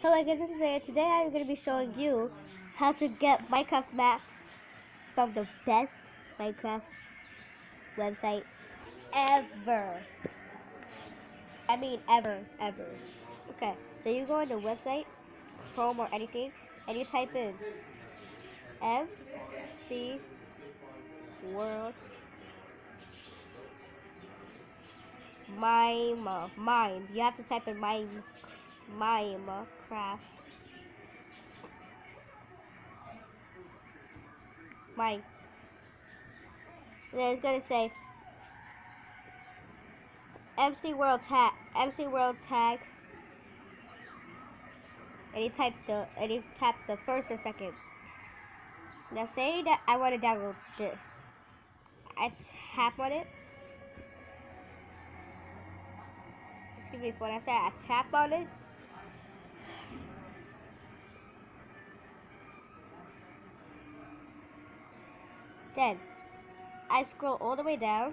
Hello guys, this is Aya. Today I'm going to be showing you how to get Minecraft maps from the best Minecraft website ever. I mean ever, ever. Okay, so you go on the website, Chrome or anything, and you type in MC World Mime, uh, mime. You have to type in mime Minecraft. Uh, Mine. And then it's gonna say MC World Tag MC World Tag. And you type the and you tap the first or second. Now say that I want to download this. I tap on it. Excuse me, when I say I tap on it, Then, I scroll all the way down.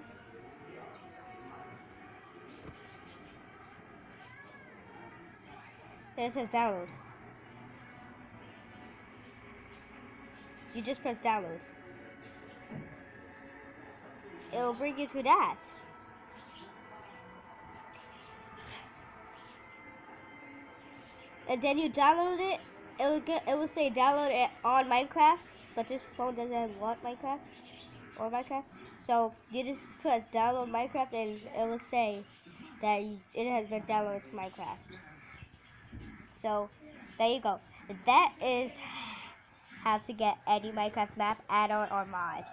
Then it says download. You just press download. It'll bring you to that. And then you download it it will get it will say download it on Minecraft, but this phone doesn't want Minecraft or Minecraft. So you just press download Minecraft and it will say that it has been downloaded to Minecraft. So there you go. That is how to get any Minecraft map add-on or mod.